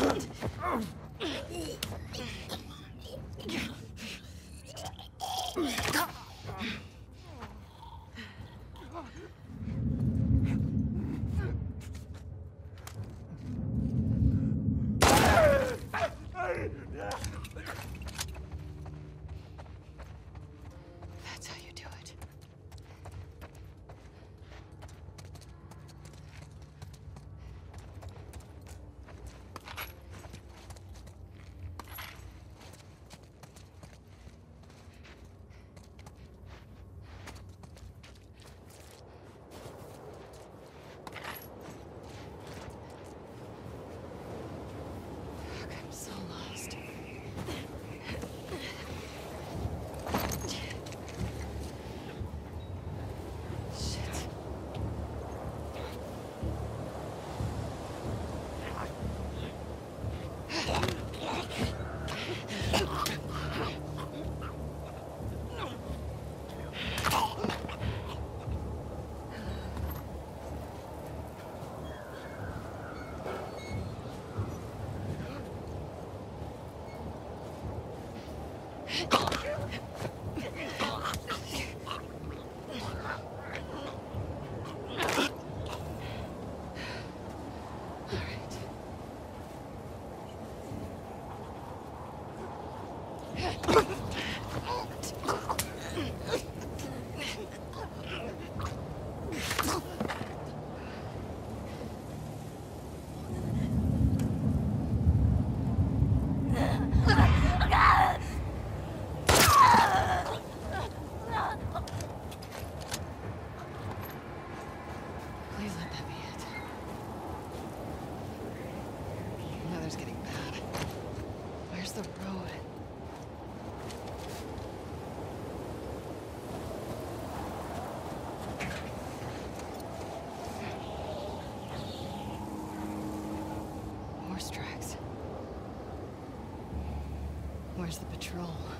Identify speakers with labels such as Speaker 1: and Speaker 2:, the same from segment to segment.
Speaker 1: That's patrol?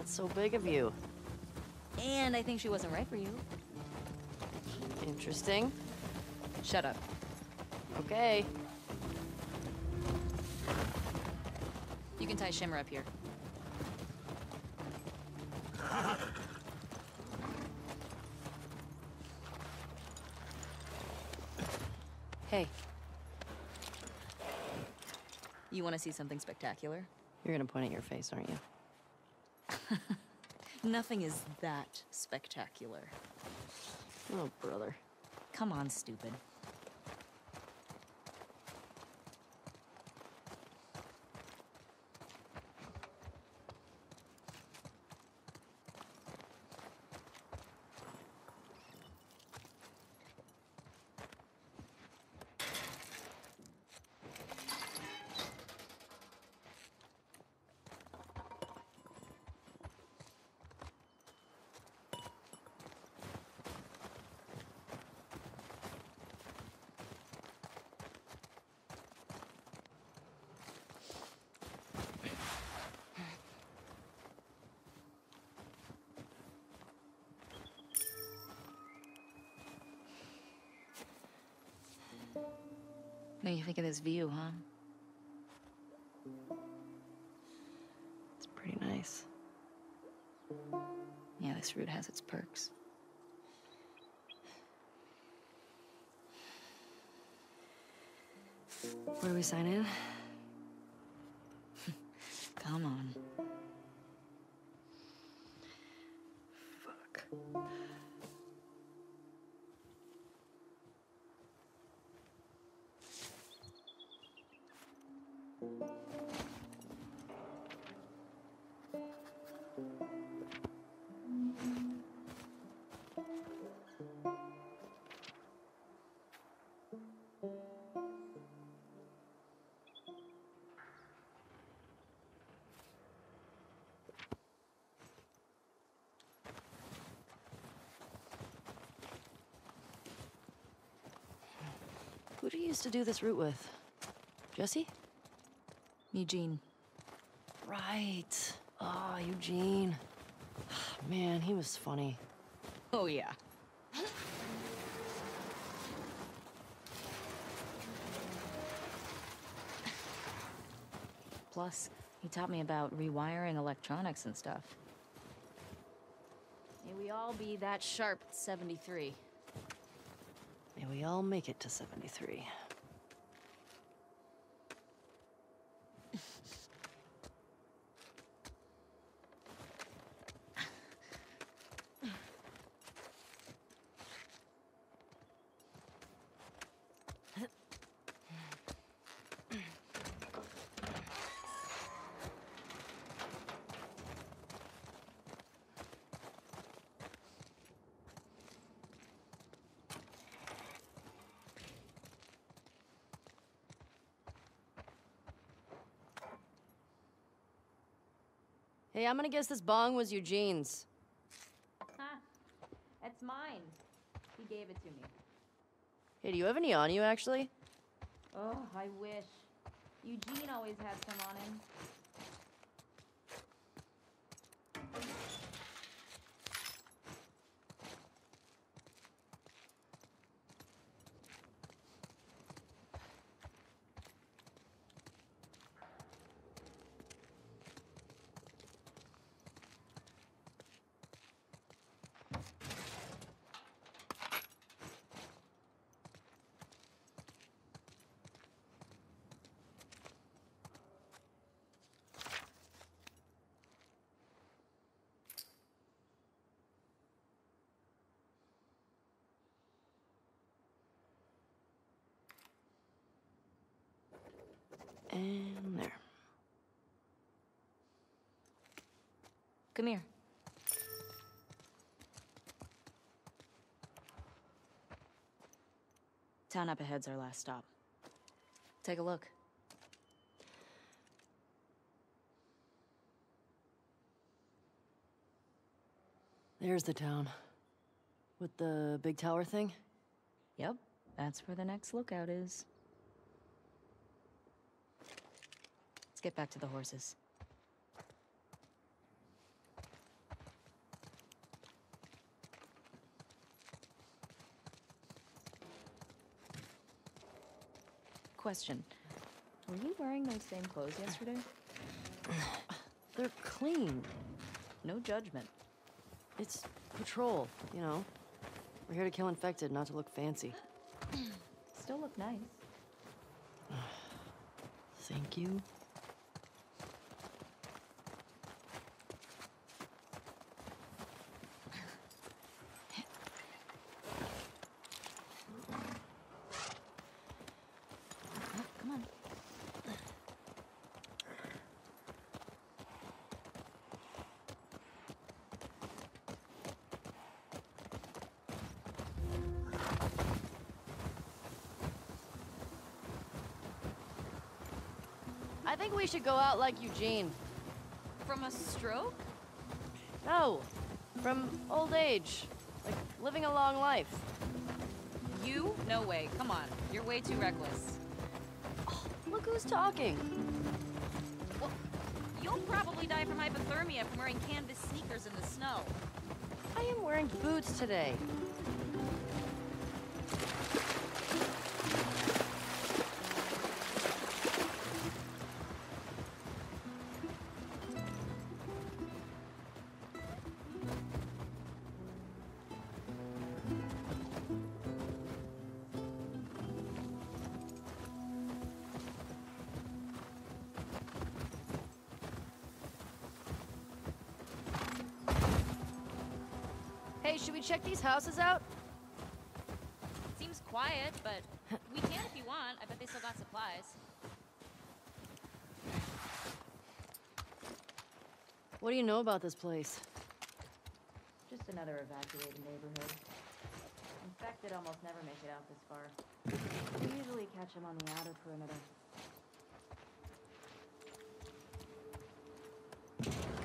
Speaker 2: That's so big of you.
Speaker 3: And I think she wasn't right for you.
Speaker 2: Interesting.
Speaker 3: Shut up.
Speaker 2: Okay.
Speaker 3: You can tie Shimmer up here. Hey. You want to see something spectacular?
Speaker 2: You're gonna point at your face, aren't you?
Speaker 3: Nothing is that spectacular.
Speaker 2: Oh, brother.
Speaker 3: Come on, stupid. Do you think of this view, huh?
Speaker 2: It's pretty nice.
Speaker 3: Yeah, this route has its perks.
Speaker 2: Where do we sign in? Who do you used to do this route with? Jesse?
Speaker 3: Me, Eugene.
Speaker 2: Right. Ah, Eugene. Man, he was funny.
Speaker 3: Oh, yeah. Plus, he taught me about rewiring electronics and stuff. May we all be that sharp at 73.
Speaker 2: We all make it to 73. Hey, I'm gonna guess this bong was Eugene's.
Speaker 3: Huh. That's mine. He gave it to me.
Speaker 2: Hey, do you have any on you, actually?
Speaker 3: Oh, I wish. Eugene always had some on him. Come here. Town up ahead's our last stop. Take a look.
Speaker 2: There's the town. With the big tower thing?
Speaker 3: Yep, that's where the next lookout is. Let's get back to the horses. Question. Were you wearing those same clothes yesterday?
Speaker 2: They're clean.
Speaker 3: No judgment.
Speaker 2: It's patrol, you know. We're here to kill infected, not to look fancy.
Speaker 3: Still look nice.
Speaker 2: Thank you. Think we should go out like Eugene.
Speaker 3: From a stroke?
Speaker 2: No, from old age. Like living a long life.
Speaker 3: You? No way. Come on. You're way too reckless.
Speaker 2: Oh, look who's talking.
Speaker 3: Well, you'll probably die from hypothermia from wearing canvas sneakers in the snow.
Speaker 2: I am wearing boots today. Check these houses out?
Speaker 3: Seems quiet, but we can if you want. I bet they still got supplies.
Speaker 2: What do you know about this place?
Speaker 3: Just another evacuated neighborhood. Infected almost never make it out this far. We usually catch them on the outer perimeter.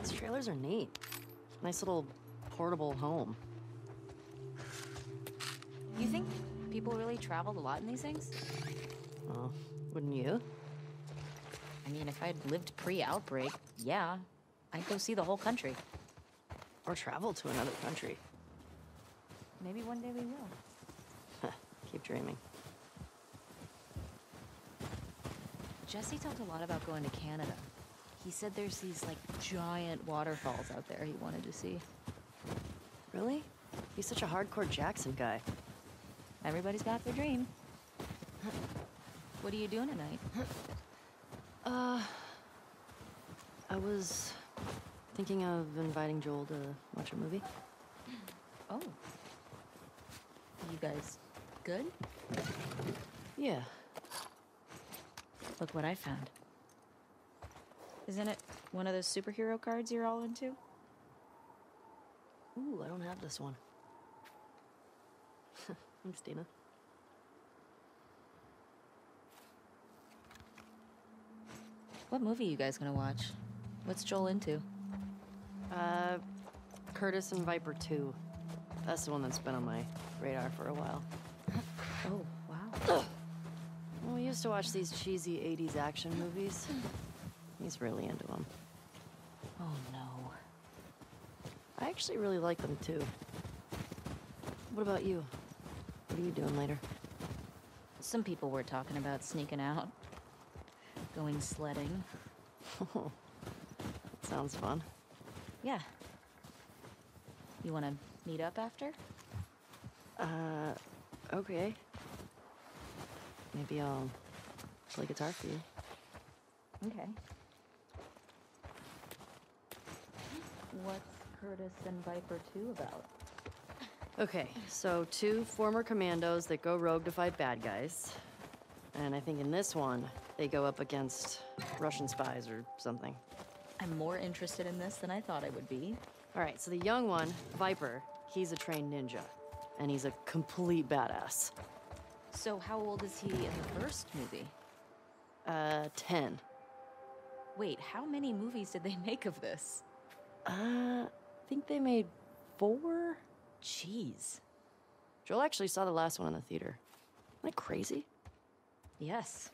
Speaker 2: These trailers are neat. Nice little portable home.
Speaker 3: You think people really traveled a lot in these things?
Speaker 2: Well, wouldn't you?
Speaker 3: I mean, if I'd lived pre-outbreak, yeah. I'd go see the whole country.
Speaker 2: Or travel to another country.
Speaker 3: Maybe one day we will.
Speaker 2: Keep dreaming.
Speaker 3: Jesse talked a lot about going to Canada. He said there's these, like, giant waterfalls out there he wanted to see.
Speaker 2: Really? He's such a hardcore Jackson guy.
Speaker 3: Everybody's got their dream. What are you doing tonight?
Speaker 2: Uh, I was thinking of inviting Joel to watch a movie.
Speaker 3: Oh. You guys good?
Speaker 2: Yeah.
Speaker 3: Look what I found. Isn't it one of those superhero cards you're all into?
Speaker 2: Ooh, I don't have this one. Thanks, Dina.
Speaker 3: What movie you guys gonna watch? What's Joel into?
Speaker 2: Uh, Curtis and Viper 2. That's the one that's been on my radar for a while.
Speaker 3: Oh, wow.
Speaker 2: Well, we used to watch these cheesy 80s action movies. He's really into them.
Speaker 3: Oh no.
Speaker 2: I actually really like them too. What about you? What are you doing later?
Speaker 3: Some people were talking about sneaking out. Going sledding.
Speaker 2: Sounds fun.
Speaker 3: Yeah. You wanna meet up after?
Speaker 2: Uh, okay. Maybe I'll play guitar for you.
Speaker 3: Okay. What's Curtis and Viper 2 about?
Speaker 2: Okay, so two former commandos that go rogue to fight bad guys. And I think in this one, they go up against Russian spies or something.
Speaker 3: I'm more interested in this than I thought I would be.
Speaker 2: All right, so the young one, Viper, he's a trained ninja. And he's a complete badass.
Speaker 3: So, how old is he in the first movie?
Speaker 2: Uh, 10.
Speaker 3: Wait, how many movies did they make of this?
Speaker 2: Uh, I think they made four?
Speaker 3: Jeez.
Speaker 2: Joel actually saw the last one in the theater. Am I crazy?
Speaker 3: Yes.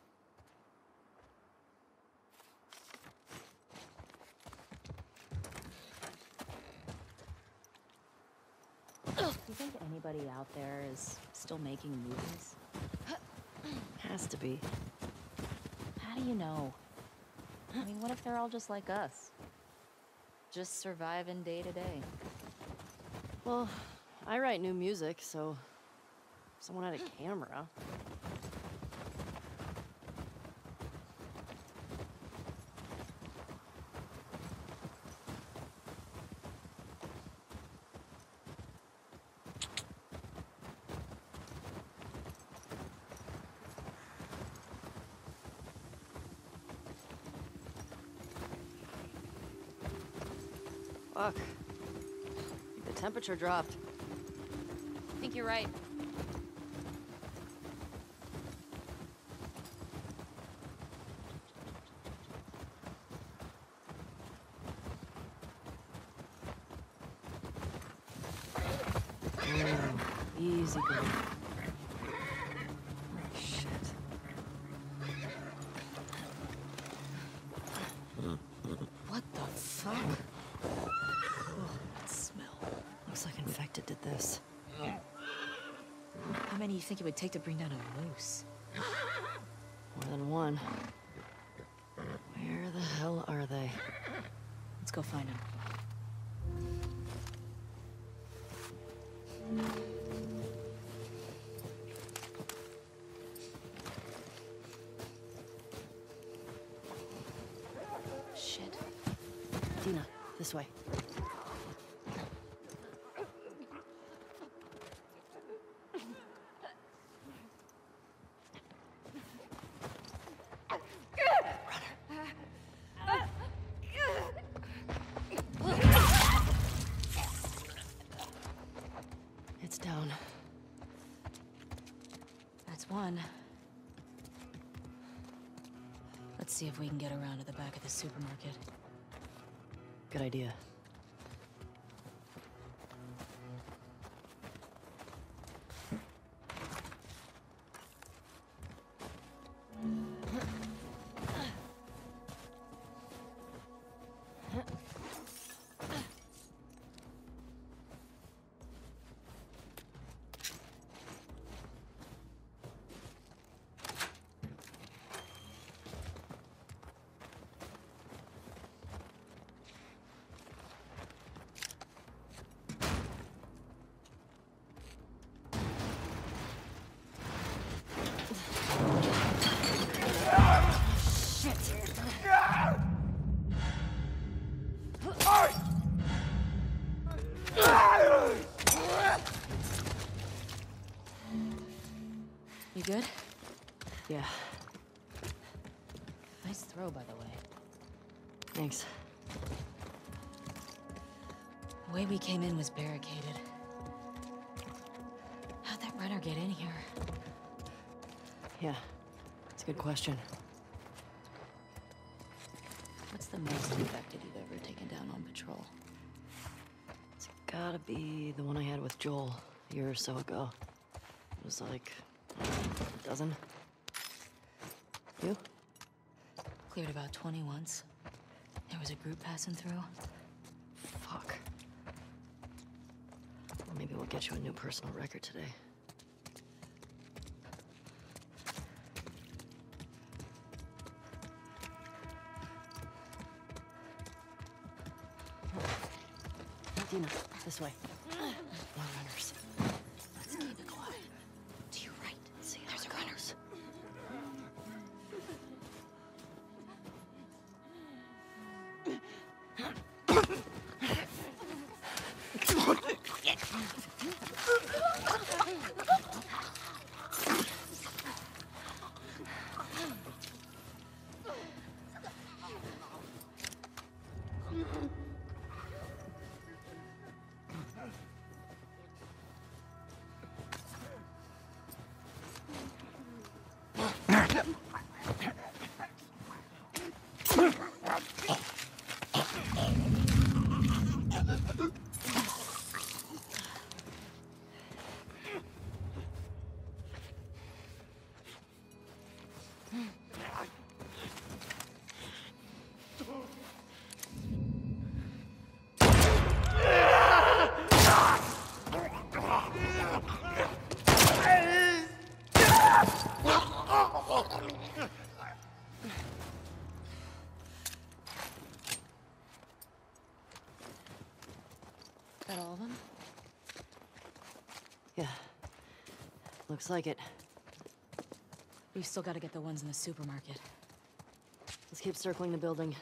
Speaker 3: Do you think anybody out there is still making movies?
Speaker 2: Has to be.
Speaker 3: How do you know? I mean, what if they're all just like us? Just surviving day to day.
Speaker 2: Well, I write new music, so someone had a camera. Fuck. The temperature dropped.
Speaker 3: Think you're right.
Speaker 2: Easy, girl. Shit.
Speaker 3: What the fuck?
Speaker 2: That smell. Looks like infected did this.
Speaker 3: How many do you think it would take to bring down a moose?
Speaker 2: More than one. Where the hell are they?
Speaker 3: Let's go find him. See if we can get around to the back of the supermarket.
Speaker 2: Good idea.
Speaker 3: Way we came in was barricaded. How'd that runner get in here?
Speaker 2: Yeah, it's a good question.
Speaker 3: What's the most infected you've ever taken down on patrol?
Speaker 2: It's gotta be the one I had with Joel a year or so ago. It was like a dozen. You?
Speaker 3: Cleared about 20 once. There was a group passing through.
Speaker 2: Maybe we'll get you a new personal record today. Dina, this way. More runners. Looks like it.
Speaker 3: We've still got to get the ones in the supermarket.
Speaker 2: Let's keep circling the building.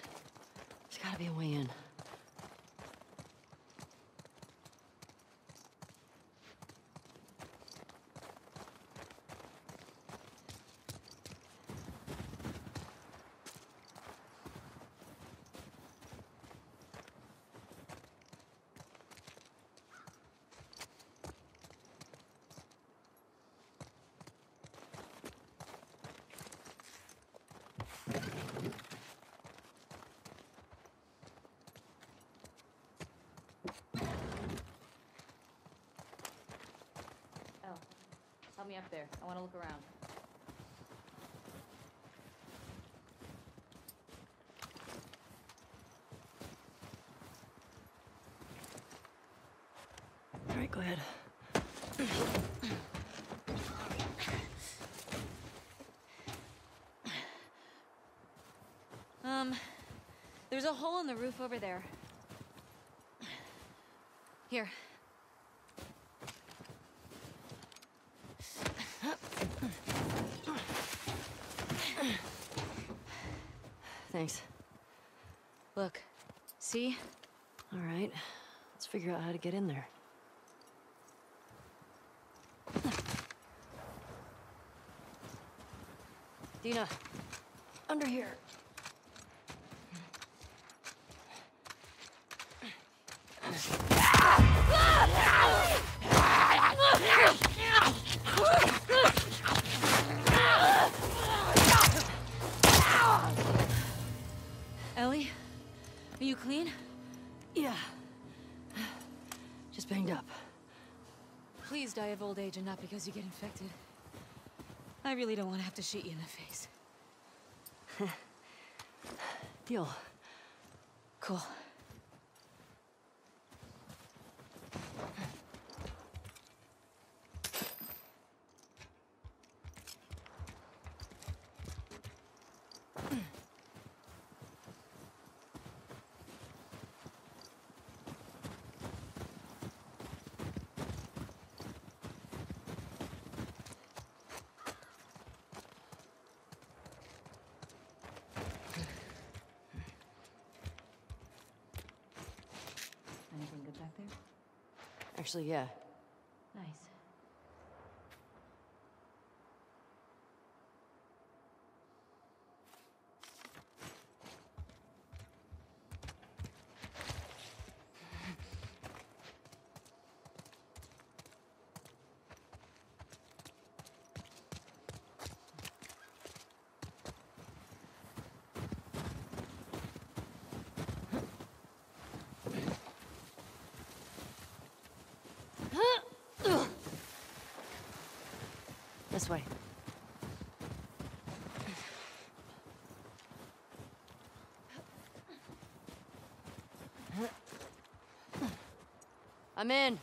Speaker 2: There's gotta be a way in.
Speaker 3: Oh, help me up there. I want to look around.
Speaker 2: All right, go ahead.
Speaker 3: Um, there's a hole in the roof over there. Here.
Speaker 2: Thanks.
Speaker 3: Look. See?
Speaker 2: All right. Let's figure out how to get in there. Dina, under here.
Speaker 3: Die of old age and not because you get infected. I really don't want to have to shoot you in the face.
Speaker 2: Deal.
Speaker 3: Cool. Anything good back there?
Speaker 2: Actually, yeah.
Speaker 3: Nice.
Speaker 2: This way. I'm in.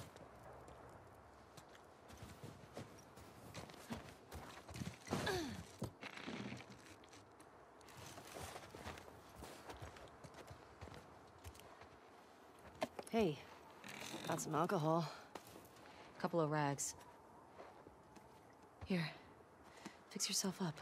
Speaker 2: Hey, got some alcohol.
Speaker 3: Couple of rags. Here. Fix yourself up.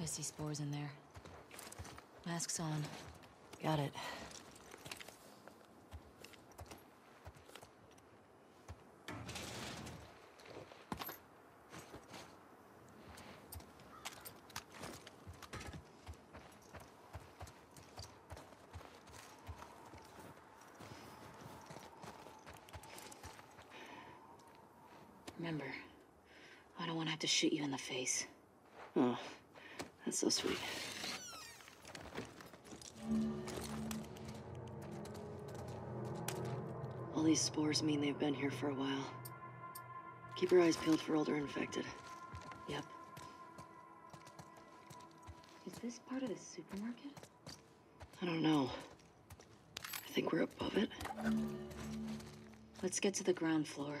Speaker 3: I see spores in there. Masks on.
Speaker 2: Got it.
Speaker 3: Remember, I don't want to have to shoot you in the face.
Speaker 2: Oh, that's so sweet. All these spores mean they've been here for a while. Keep your eyes peeled for older infected.
Speaker 3: Yep. Is this part of the supermarket?
Speaker 2: I don't know. I think we're above it.
Speaker 3: Let's get to the ground floor.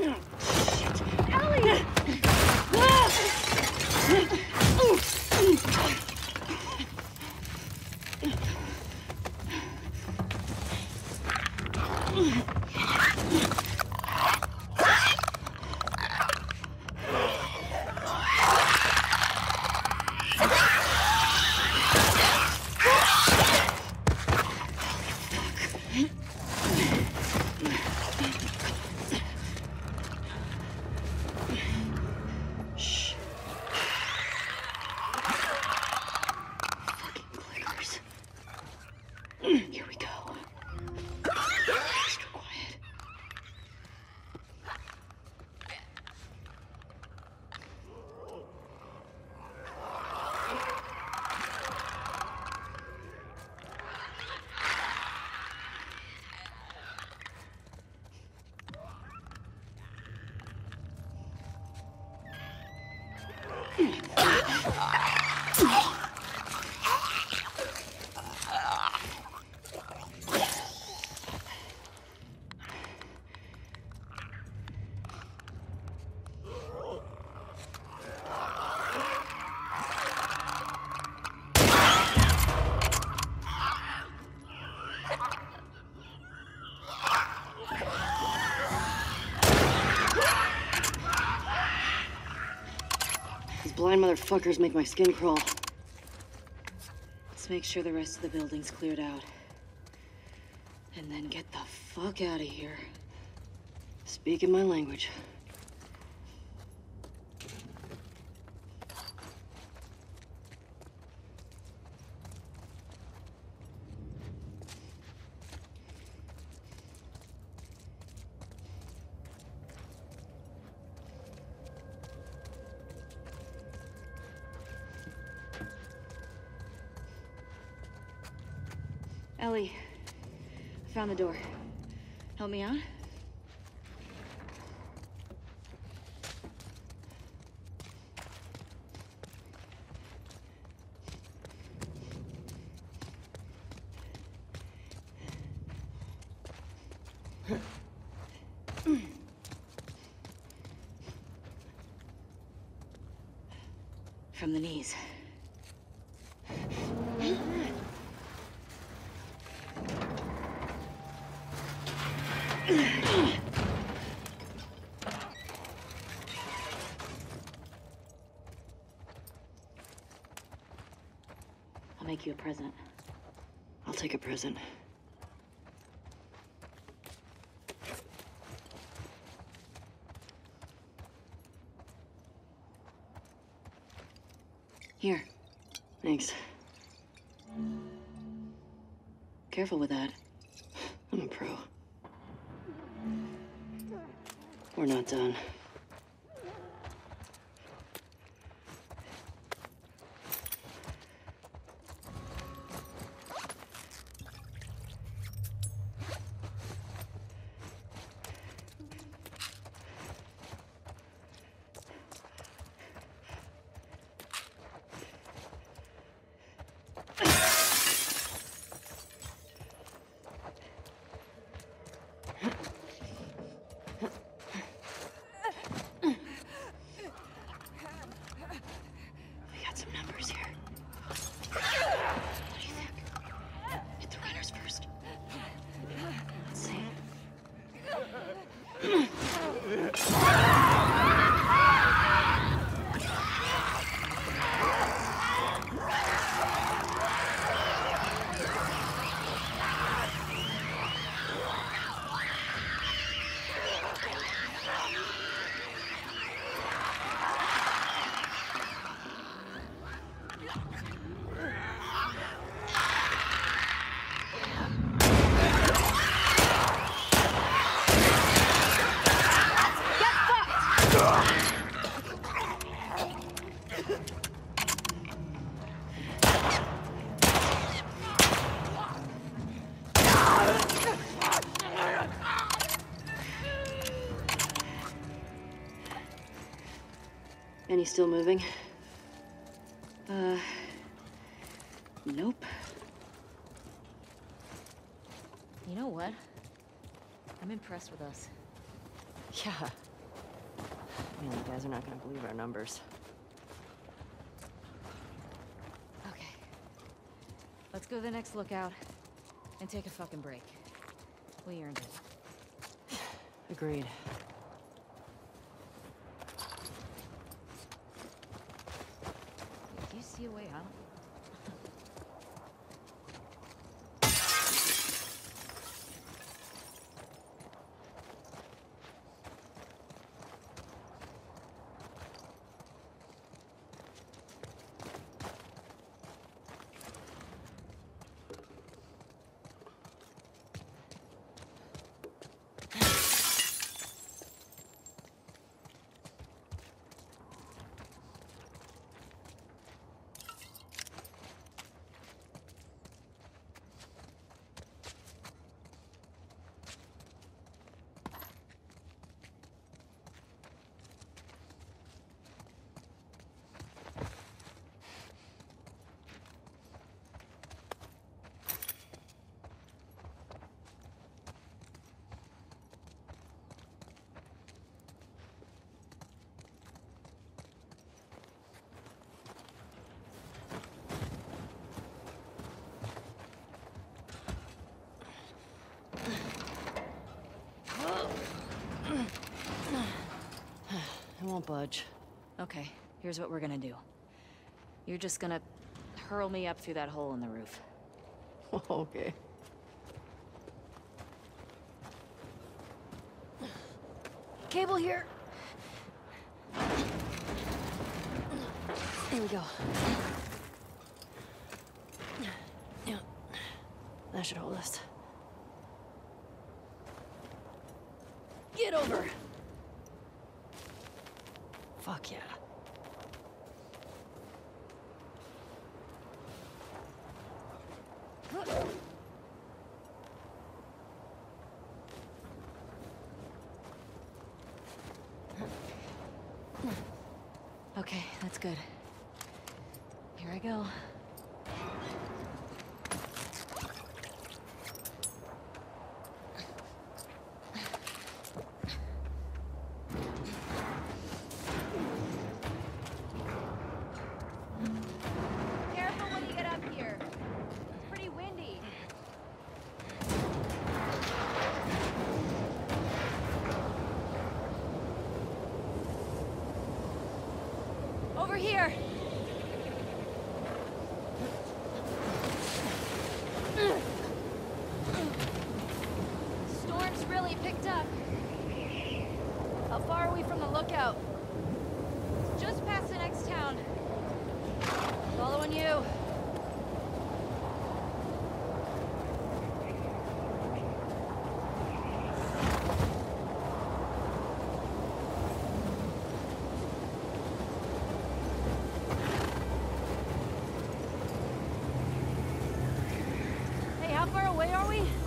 Speaker 2: Yeah. Motherfuckers make my skin crawl.
Speaker 3: Let's make sure the rest of the building's cleared out. And then get the fuck out of here.
Speaker 2: Speaking my language.
Speaker 4: Ellie, I found the door. Help me out? From the knees. I'll make you a present.
Speaker 2: I'll take a present.
Speaker 4: Here.
Speaker 2: Thanks.
Speaker 4: Careful with that.
Speaker 2: I'm a pro. We're not done. Still moving?
Speaker 4: Uh. Nope.
Speaker 3: You know what? I'm impressed with us.
Speaker 2: Yeah. Man, the guys are not gonna believe our numbers.
Speaker 3: Okay. Let's go to the next lookout and take a fucking break. We earned it.
Speaker 2: Agreed.
Speaker 3: Do you see a way out?
Speaker 2: It won't budge.
Speaker 3: Okay, here's what we're gonna do. You're just gonna hurl me up through that hole in the roof.
Speaker 2: okay. Cable here. There we go. Yeah. That should hold us. Get over! Fuck yeah.
Speaker 3: Okay, that's good. far away are we?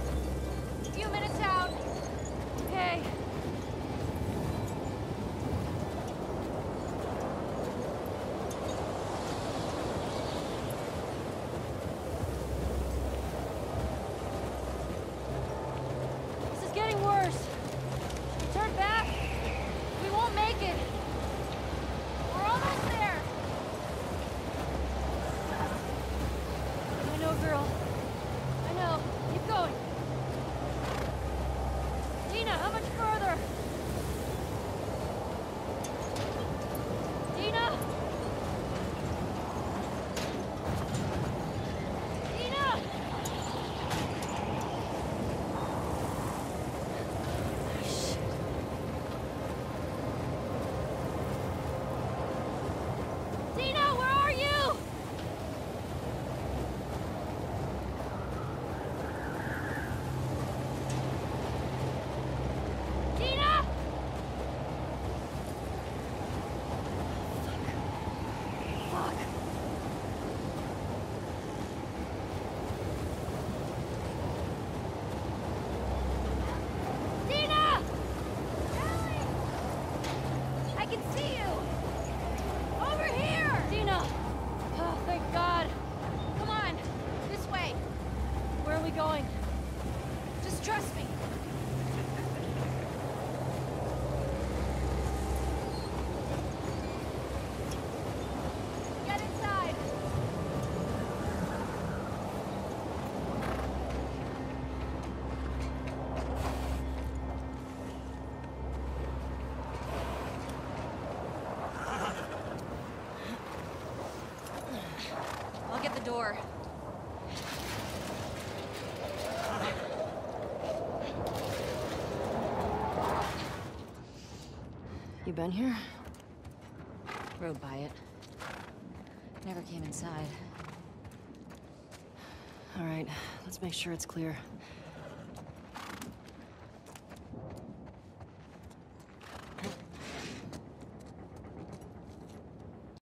Speaker 2: you been here?
Speaker 3: Rode by it. Never came inside.
Speaker 2: All right, let's make sure it's clear.